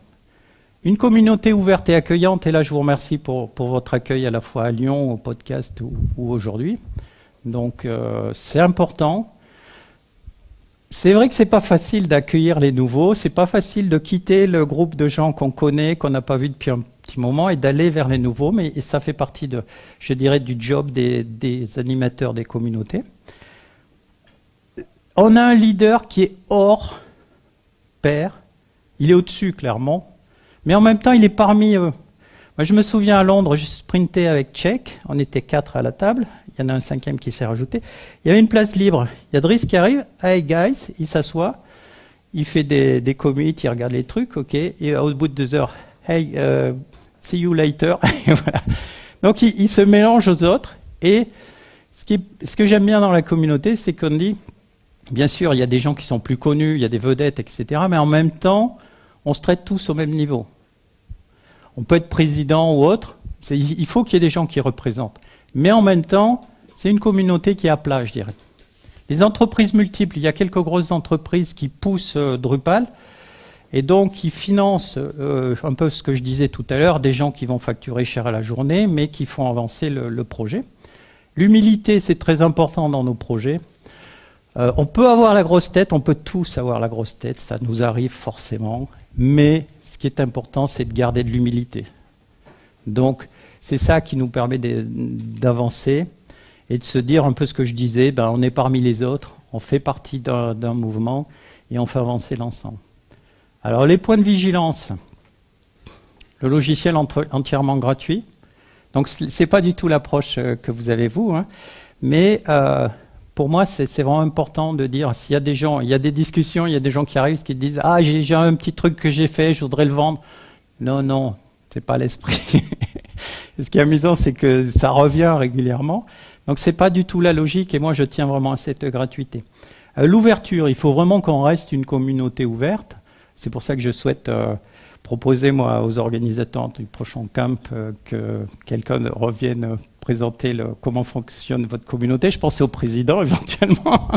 Une communauté ouverte et accueillante, et là je vous remercie pour, votre accueil à la fois à Lyon, au podcast ou, aujourd'hui. Donc euh, c'est important. C'est vrai que c'est pas facile d'accueillir les nouveaux, c'est pas facile de quitter le groupe de gens qu'on connaît, qu'on n'a pas vu depuis un petit moment et d'aller vers les nouveaux, mais ça fait partie de, je dirais, du job des, animateurs des communautés. On a un leader qui est hors pair, il est au-dessus clairement, mais en même temps il est parmi eux. Moi, je me souviens à Londres, je sprintais avec Check, on était quatre à la table, il y en a un cinquième qui s'est rajouté. Il y avait une place libre. Il y a Driss qui arrive, hey guys, il s'assoit, il fait des, des commits, il regarde les trucs, ok, et au bout de deux heures, hey, uh, see you later. Donc il, se mélange aux autres, et ce que j'aime bien dans la communauté, c'est qu'on dit, bien sûr, il y a des gens qui sont plus connus, il y a des vedettes, etc., mais en même temps, on se traite tous au même niveau. On peut être président ou autre, il faut qu'il y ait des gens qui représentent. Mais en même temps, c'est une communauté qui est à plat, je dirais. Les entreprises multiples, il y a quelques grosses entreprises qui poussent euh, Drupal et donc qui financent euh, un peu ce que je disais tout à l'heure, des gens qui vont facturer cher à la journée, mais qui font avancer le, projet. L'humilité, c'est très important dans nos projets. Euh, on peut avoir la grosse tête, on peut tous avoir la grosse tête, ça nous arrive forcément, mais ce qui est important, c'est de garder de l'humilité. Donc, c'est ça qui nous permet d'avancer et de se dire un peu ce que je disais, ben, on est parmi les autres, on fait partie d'un mouvement et on fait avancer l'ensemble. Alors les points de vigilance, le logiciel entièrement gratuit. Donc ce n'est pas du tout l'approche euh, que vous avez vous, hein. mais euh, pour moi c'est vraiment important de dire s'il y a des gens, il y a des discussions, il y a des gens qui arrivent qui disent ah j'ai un petit truc que j'ai fait, je voudrais le vendre. Non non, c'est pas l'esprit. ce qui est amusant, c'est que ça revient régulièrement. Donc c'est pas du tout la logique et moi je tiens vraiment à cette gratuité. Euh, l'ouverture, il faut vraiment qu'on reste une communauté ouverte. C'est pour ça que je souhaite euh, proposer moi aux organisateurs du prochain camp euh, que quelqu'un revienne présenter comment fonctionne votre communauté. Je pensais au président éventuellement.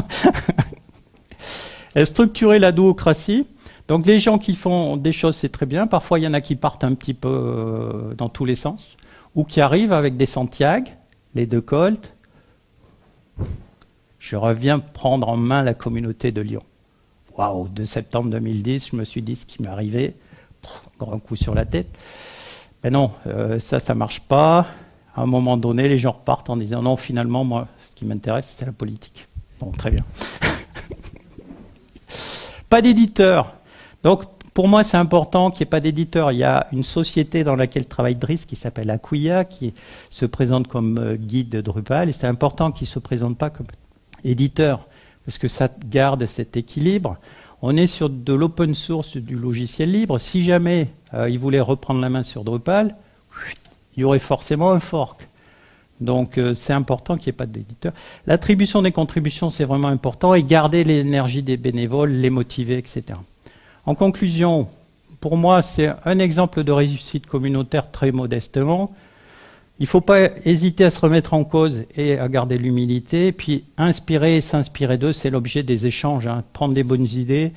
Structurer la démocratie. Donc les gens qui font des choses, c'est très bien. Parfois, il y en a qui partent un petit peu dans tous les sens ou qui arrivent avec des Santiago, les deux Colts. Je reviens prendre en main la communauté de Lyon. Waouh, de septembre 2010, je me suis dit ce qui m'est arrivé, grand coup sur la tête. Mais non, euh, ça, ça marche pas. À un moment donné, les gens repartent en disant non, finalement, moi, ce qui m'intéresse, c'est la politique. Bon, très bien. pas d'éditeur. Donc, pour moi, c'est important qu'il n'y ait pas d'éditeur. Il y a une société dans laquelle travaille Driss qui s'appelle Acquia, qui se présente comme euh, guide de Drupal. Et c'est important qu'il ne se présente pas comme éditeur, parce que ça garde cet équilibre. On est sur de l'open source du logiciel libre. Si jamais euh, il voulait reprendre la main sur Drupal, il y aurait forcément un fork. Donc euh, c'est important qu'il n'y ait pas d'éditeur. L'attribution des contributions, c'est vraiment important, et garder l'énergie des bénévoles, les motiver, etc. En conclusion, pour moi, c'est un exemple de réussite communautaire très modestement. Il ne faut pas hésiter à se remettre en cause et à garder l'humilité. Puis inspirer et s'inspirer d'eux, c'est l'objet des échanges. Hein. Prendre des bonnes idées,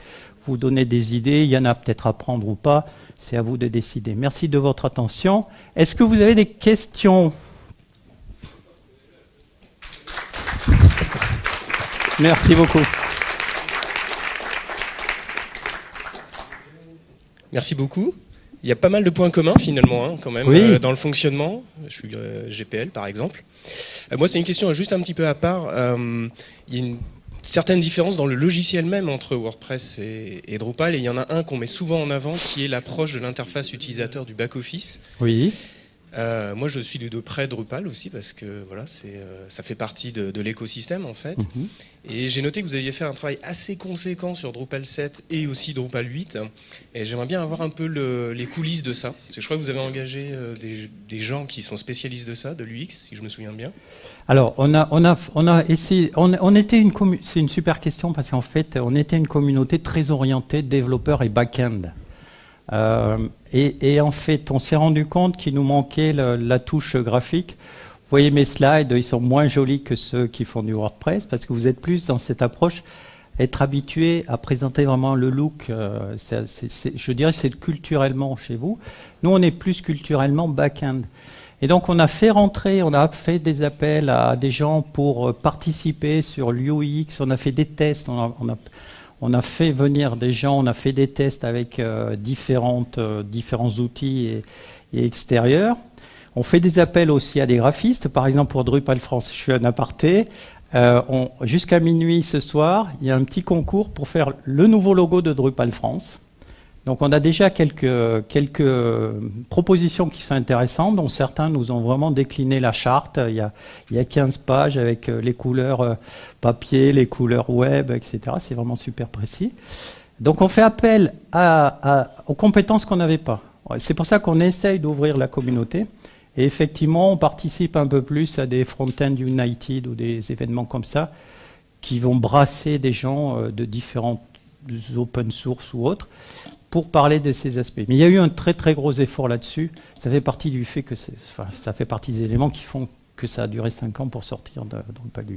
vous donner des idées, il y en a peut-être à prendre ou pas. C'est à vous de décider. Merci de votre attention. Est-ce que vous avez des questions Merci beaucoup. Merci beaucoup. Il y a pas mal de points communs finalement, hein, quand même, euh, dans le fonctionnement. Je suis euh, GPL par exemple. Euh, moi, c'est une question juste un petit peu à part. il y a une certaine différence dans le logiciel même entre WordPress et, et Drupal, et il y en a un qu'on met souvent en avant, qui est l'approche de l'interface utilisateur du back-office. Oui. Euh, moi, je suis de, près Drupal aussi parce que voilà, c'est, euh, ça fait partie de, l'écosystème en fait. Mhm. Et j'ai noté que vous aviez fait un travail assez conséquent sur Drupal 7 et aussi Drupal 8. Et j'aimerais bien avoir un peu les coulisses de ça. Parce que je crois que vous avez engagé euh, des, gens qui sont spécialistes de ça, de l'UX, si je me souviens bien. Alors, on a, on a, on a essayé. On, était une c'est une super question parce qu'en fait, on était une communauté très orientée développeurs et back-end. Euh, et, en fait, on s'est rendu compte qu'il nous manquait la touche graphique. Vous voyez mes slides, ils sont moins jolis que ceux qui font du WordPress parce que vous êtes plus dans cette approche, être habitué à présenter vraiment le look. Euh, je dirais c'est culturellement chez vous. Nous, on est plus culturellement back-end. Et donc, on a fait rentrer, on a fait des appels à des gens pour participer sur l'UX, on a fait des tests, on a on a fait venir des gens, on a fait des tests avec euh, différentes, euh, différents outils et, extérieurs. On fait des appels aussi à des graphistes. Par exemple, pour Drupal France, je fais un aparté. Euh, Jusqu'à minuit ce soir, il y a un petit concours pour faire le nouveau logo de Drupal France. Donc on a déjà quelques, propositions qui sont intéressantes, dont certains nous ont vraiment décliné la charte. Il y a, il y a 15 pages avec euh, les couleurs euh, papier, les couleurs web, etc. C'est vraiment super précis. Donc on fait appel aux compétences qu'on n'avait pas. C'est pour ça qu'on essaye d'ouvrir la communauté. Et effectivement, on participe un peu plus à des Front-End United ou des événements comme ça qui vont brasser des gens euh, de différentes open source ou autres pour parler de ces aspects. Mais il y a eu un très très gros effort là-dessus. Ça fait partie du fait que enfin, ça fait partie des éléments qui font que ça a duré 5 ans pour sortir de, dans le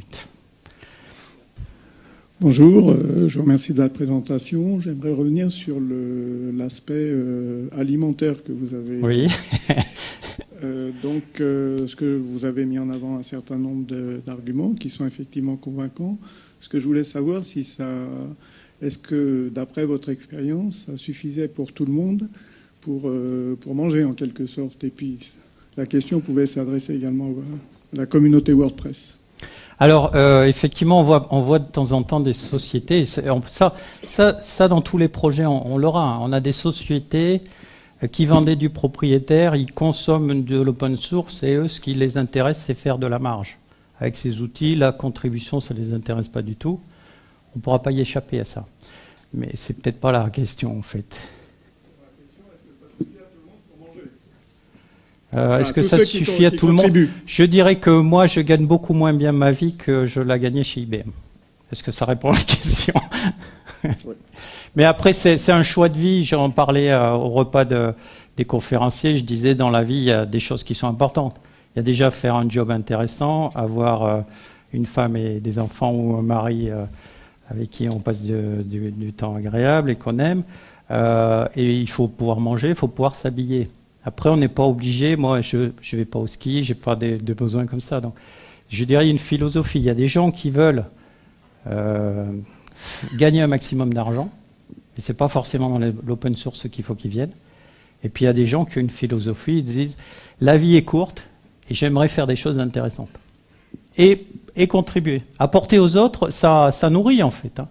Bonjour, euh, je vous remercie de la présentation. J'aimerais revenir sur l'aspect euh, alimentaire que vous avez. Oui. euh, donc, ce que vous avez mis en avant un certain nombre d'arguments qui sont effectivement convaincants. Ce que je voulais savoir, si ça est-ce que, d'après votre expérience, ça suffisait pour tout le monde pour, euh, pour manger en quelque sorte? Et puis, la question pouvait s'adresser également à la communauté WordPress. Alors, euh, effectivement, on voit, on de temps en temps des sociétés, ça, ça, ça dans tous les projets, on, l'aura. Hein. On a des sociétés euh, qui vendaient du propriétaire, ils consomment de l'open source et eux, ce qui les intéresse, c'est faire de la marge. Avec ces outils, la contribution, ça ne les intéresse pas du tout on ne pourra pas y échapper à ça. Mais c'est peut-être pas la question en fait. Est-ce que ça suffit à tout le monde? Je dirais que moi, je gagne beaucoup moins bien ma vie que je la gagnais chez IBM. Est-ce que ça répond à la question? Mais après, c'est un choix de vie. J'en parlais euh, au repas des conférenciers. Je disais, dans la vie, il y a des choses qui sont importantes. Il y a déjà faire un job intéressant, avoir euh, une femme et des enfants ou un mari euh, avec qui on passe du, temps agréable et qu'on aime. Euh, et il faut pouvoir manger, il faut pouvoir s'habiller. Après, on n'est pas obligé. Moi, je ne vais pas au ski, j'ai pas de, besoins comme ça. Donc, je dirais une philosophie. Il y a des gens qui veulent euh, gagner un maximum d'argent, et c'est pas forcément dans l'open source qu'il faut qu'ils viennent. Et puis il y a des gens qui ont une philosophie, ils disent la vie est courte et j'aimerais faire des choses intéressantes. Et et contribuer. Apporter aux autres, ça, ça nourrit en fait. Hein.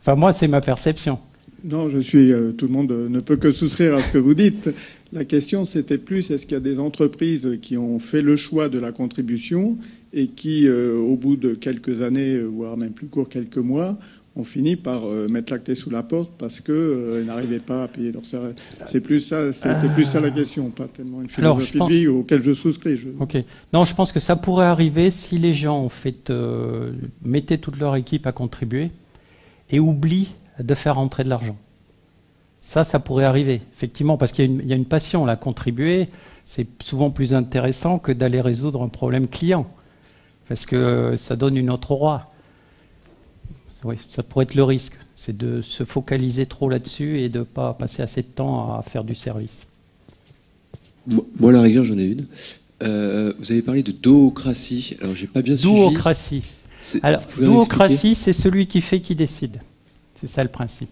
Enfin, moi, c'est ma perception. Non, je suis. Euh, tout le monde ne peut que souscrire à ce que vous dites. La question, c'était plus est-ce qu'il y a des entreprises qui ont fait le choix de la contribution et qui, euh, au bout de quelques années, voire même plus court, quelques mois, on finit par euh, mettre la clé sous la porte parce qu'ils euh, n'arrivaient pas à payer leur salaire. C'est plus ça, c'était plus ça la question, pas tellement une philosophie de vie auquel je souscris. Ok. Non, je pense que ça pourrait arriver si les gens ont fait, euh, mettaient toute leur équipe à contribuer et oublient de faire rentrer de l'argent. Ça, ça pourrait arriver, effectivement, parce qu'il y, a une passion là. Contribuer, c'est souvent plus intéressant que d'aller résoudre un problème client, parce que ça donne une autre roi. Oui, ça pourrait être le risque, c'est de se focaliser trop là-dessus et de ne pas passer assez de temps à faire du service. Moi, la rigueur, j'en ai une. Euh, vous avez parlé de doocratie. Alors, j'ai pas bien doocratie. suivi. Alors, doocratie, c'est celui qui fait qui décide. C'est ça le principe.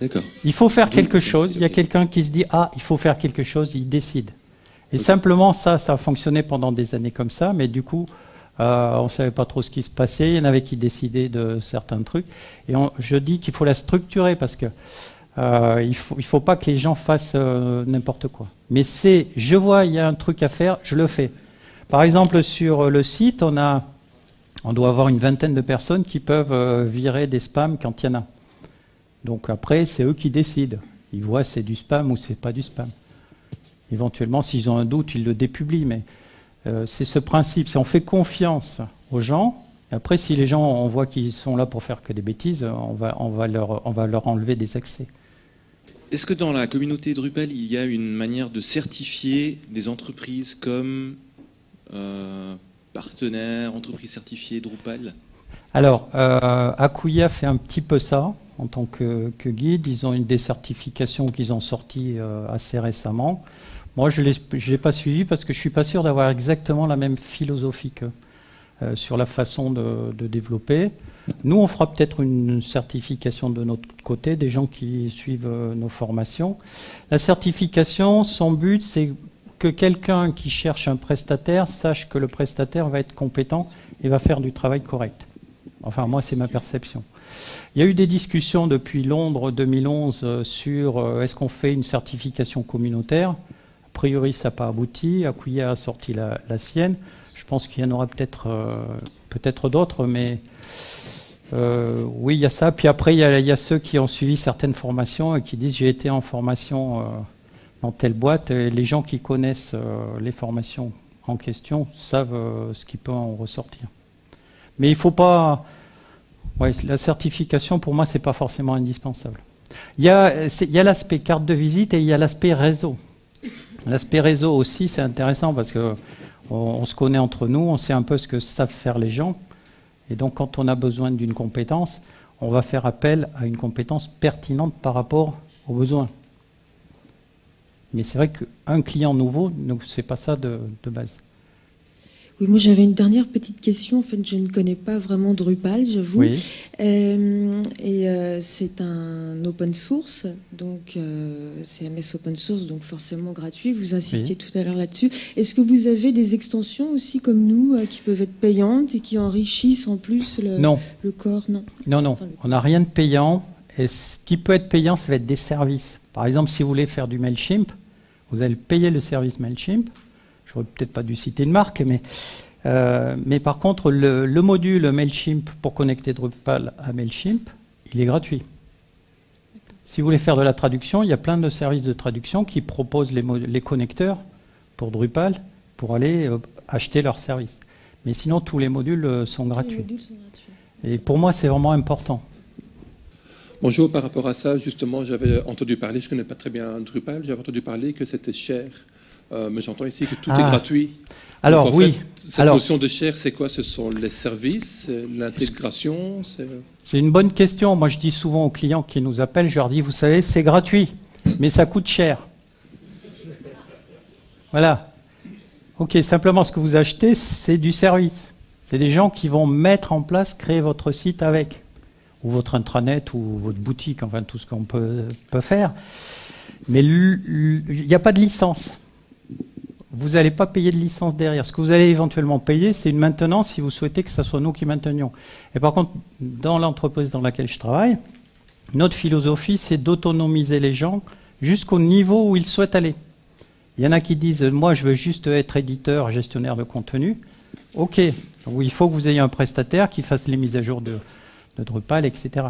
D'accord. Il faut faire quelque chose. Il y a quelqu'un qui se dit ah, il faut faire quelque chose. Il décide. Et simplement ça, ça a fonctionné pendant des années comme ça, mais du coup, euh, on ne savait pas trop ce qui se passait. Il y en avait qui décidaient de certains trucs. Et je dis qu'il faut la structurer parce que euh, il faut, il faut pas que les gens fassent euh, n'importe quoi. Mais c'est, je vois, il y a un truc à faire, je le fais. Par exemple, sur le site, on a, on doit avoir une vingtaine de personnes qui peuvent virer des spams quand il y en a. Donc après, c'est eux qui décident. Ils voient c'est du spam ou c'est pas du spam. Éventuellement, s'ils ont un doute, ils le dépublient, euh, c'est ce principe. Si on fait confiance aux gens, après, si les gens, on voit qu'ils sont là pour faire que des bêtises, on va, on va, leur, on va leur enlever des accès. Est-ce que dans la communauté Drupal, il y a une manière de certifier des entreprises comme euh, partenaires, entreprises certifiées Drupal? Alors, euh, Akuya fait un petit peu ça en tant que, guide. Ils ont une des certifications qu'ils ont sorties euh, assez récemment. Moi, je ne l'ai pas suivi parce que je ne suis pas sûr d'avoir exactement la même philosophie euh, sur la façon de, développer. Nous, on fera peut-être une certification de notre côté, des gens qui suivent euh, nos formations. La certification, son but, c'est que quelqu'un qui cherche un prestataire sache que le prestataire va être compétent et va faire du travail correct. Enfin, moi, c'est ma perception. Il y a eu des discussions depuis Londres 2011 euh, sur est-ce qu'on fait une certification communautaire? Priori, ça n'a pas abouti. Akuya a sorti la, sienne. Je pense qu'il y en aura peut-être euh, d'autres, mais euh, oui, il y a ça. Puis après, il y, a, ceux qui ont suivi certaines formations et qui disent j'ai été en formation euh, dans telle boîte. Les gens qui connaissent les formations en question savent ce qui peut en ressortir. Mais il ne faut pas. la certification, pour moi, c'est pas forcément indispensable. Il y a l'aspect carte de visite et il y a l'aspect réseau. L'aspect réseau aussi, c'est intéressant parce que on, se connaît entre nous, on sait un peu ce que savent faire les gens. Et donc, quand on a besoin d'une compétence, on va faire appel à une compétence pertinente par rapport aux besoins. Mais c'est vrai qu'un client nouveau, ce n'est pas ça de base. Oui, moi j'avais une dernière petite question. En fait, je ne connais pas vraiment Drupal, j'avoue. Oui. Euh, et euh, c'est un open source, donc euh, CMS open source, donc forcément gratuit. Vous insistiez tout à l'heure là-dessus. Est-ce que vous avez des extensions aussi comme nous qui peuvent être payantes et qui enrichissent en plus le, le corps? Non. Non, non. On n'a rien de payant. Et ce qui peut être payant, ça va être des services. Par exemple, si vous voulez faire du Mailchimp, vous allez payer le service Mailchimp J'aurais peut-être pas dû citer de marque, mais, euh, mais par contre, le, module MailChimp pour connecter Drupal à MailChimp, il est gratuit. Si vous voulez faire de la traduction, il y a plein de services de traduction qui proposent les, les connecteurs pour Drupal pour aller euh, acheter leurs services. Mais sinon, tous les modules euh, sont gratuits. Les modules sont gratuits. Et pour moi, c'est vraiment important. Bonjour, par rapport à ça, justement, j'avais entendu parler, je ne connais pas très bien Drupal, j'avais entendu parler que c'était cher euh, mais j'entends ici que tout est ah. gratuit. Alors oui. cette notion de cher, c'est quoi? Ce sont les services, l'intégration C'est une bonne question. Moi, je dis souvent aux clients qui nous appellent, je leur dis, vous savez, c'est gratuit, mais ça coûte cher. Voilà. Ok, simplement ce que vous achetez, c'est du service. C'est des gens qui vont mettre en place, créer votre site avec, ou votre intranet, ou votre boutique, enfin tout ce qu'on peut, peut faire. Mais il n'y a pas de licence vous n'allez pas payer de licence derrière. Ce que vous allez éventuellement payer, c'est une maintenance si vous souhaitez que ce soit nous qui maintenions. Et par contre, dans l'entreprise dans laquelle je travaille, notre philosophie, c'est d'autonomiser les gens jusqu'au niveau où ils souhaitent aller. Il y en a qui disent, moi, je veux juste être éditeur, gestionnaire de contenu. OK. il faut que vous ayez un prestataire qui fasse les mises à jour de, de Drupal, etc.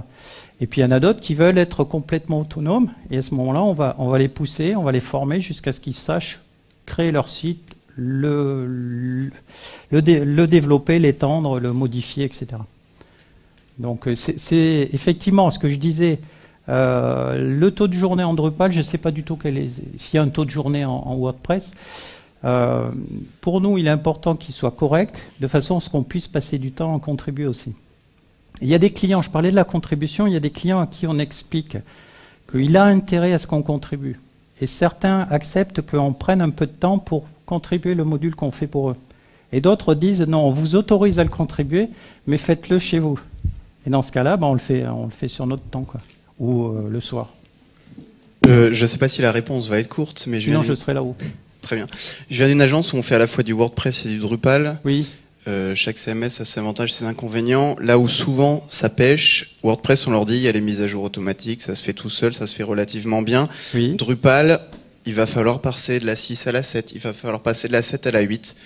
Et puis il y en a d'autres qui veulent être complètement autonomes, et à ce moment-là, on va, on va les pousser, on va les former jusqu'à ce qu'ils sachent créer leur site, le, développer, l'étendre, le modifier, etc. Donc euh, c'est effectivement ce que je disais. Euh, le taux de journée en Drupal, je ne sais pas du tout s'il y a un taux de journée en, WordPress. Euh, pour nous, il est important qu'il soit correct, de façon à ce qu'on puisse passer du temps à contribuer aussi. Il y a des clients, je parlais de la contribution, il y a des clients à qui on explique qu'il a intérêt à ce qu'on contribue. Et certains acceptent qu'on prenne un peu de temps pour contribuer le module qu'on fait pour eux. Et d'autres disent non, on vous autorise à le contribuer, mais faites-le chez vous. Et dans ce cas-là, ben, on, le fait, on le fait sur notre temps, quoi, ou euh, le soir. Euh, je ne sais pas si la réponse va être courte, mais je Sinon, je serai là-haut. Très bien. Je viens d'une agence où on fait à la fois du WordPress et du Drupal. Oui. Euh, chaque CMS a ses avantages et ses inconvénients. Là où souvent ça pêche, WordPress, on leur dit, il y a les mises à jour automatiques, ça se fait tout seul, ça se fait relativement bien. Oui. Drupal, il va falloir passer de la 6 à la 7, il va falloir passer de la 7 à la 8.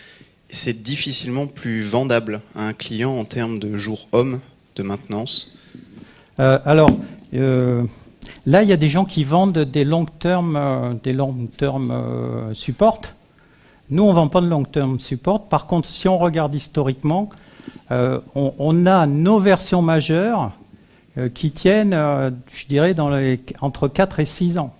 C'est difficilement plus vendable à un client en termes de jours hommes de maintenance euh, Alors, euh, là, il y a des gens qui vendent des long-term des long term support. Nous, on ne vend pas de long-term support. Par contre, si on regarde historiquement, on, a nos versions majeures qui tiennent, je dirais, entre 4 et 6 ans.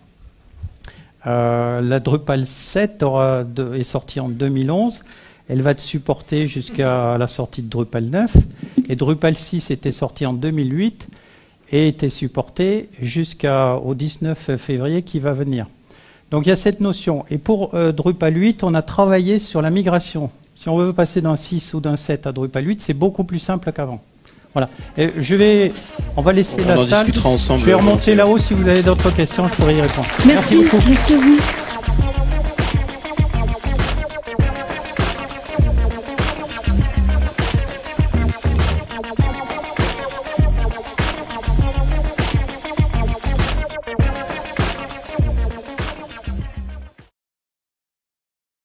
la Drupal 7 aura est sortie en 2011. Elle va être supportée jusqu'à la sortie de Drupal 9. Et Drupal 6 était sorti en 2008 et était supporté jusqu'au 19 février qui va venir. Donc il y a cette notion. Et pour euh, Drupal 8, on a travaillé sur la migration. Si on veut passer d'un 6 ou d'un 7 à Drupal 8, c'est beaucoup plus simple qu'avant. Voilà. Et je vais, on va laisser on la en salle. Ensemble. Je vais remonter là-haut si vous avez d'autres questions, je pourrai y répondre. Merci, merci beaucoup. Merci à vous.